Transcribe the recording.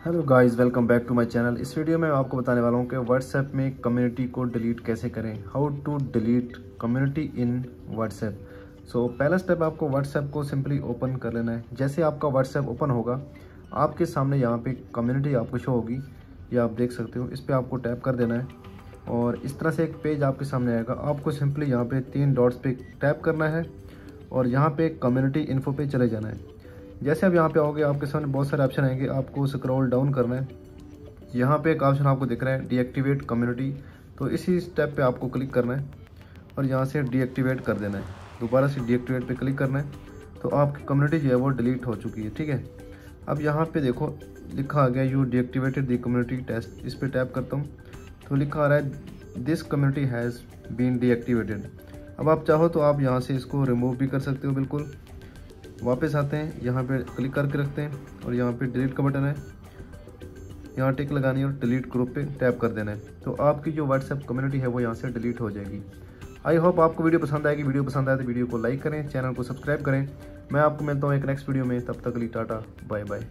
Hello guys welcome back to my channel इस video में मैं आपको बताने वाला हूँ कि व्हाट्सएप में कम्युनिटी को डिलीट कैसे करें? How to delete community in WhatsApp so पहला स्टेप आपको व्हाट्सएप को सिंपली ओपन कर लेना है। जैसे आपका व्हाट्सएप ओपन होगा, आपके सामने यहाँ पे कम्युनिटी आपको शो होगी। या आप देख सकते हो, इस पर आपको टैप कर देना है। और इस तरह से एक पेज आपके सामने आएगा। आपको सिंपली यहाँ पर तीन डॉट्स पर टैप करना है और यहाँ पर कम्युनिटी इन्फो पे चले जाना है। जैसे आप यहाँ पे आओगे, आपके सामने बहुत सारे ऑप्शन आएँगे। आपको स्क्रॉल डाउन करना है। यहाँ पे एक ऑप्शन आपको दिख रहा है डीएक्टिवेट कम्युनिटी तो इसी स्टेप पे आपको क्लिक करना है और यहाँ से डीएक्टिवेट कर देना है। दोबारा से डीएक्टिवेट पे क्लिक करना है। तो आपकी कम्युनिटी जो है वो डिलीट हो चुकी है, ठीक है? अब यहाँ पे देखो, लिखा आ गया you deactivated the community test इस पर टैप करता हूँ। तो लिखा आ रहा है this community has been deactivated अब आप चाहो तो आप यहाँ से इसको रिमूव भी कर सकते हो, बिल्कुल। वापस आते हैं, यहाँ पे क्लिक करके रखते हैं और यहाँ पे डिलीट का बटन है। यहाँ टिक लगानी है और डिलीट ग्रुप पे टैप कर देना है। तो आपकी जो व्हाट्सएप कम्युनिटी है, वो यहाँ से डिलीट हो जाएगी। आई होप आपको वीडियो पसंद आएगी। वीडियो पसंद आए तो वीडियो को लाइक करें चैनल को सब्सक्राइब करें। मैं आपको मिलता हूँ एक नेक्स्ट वीडियो में। तब तक ली टाटा बाय बाय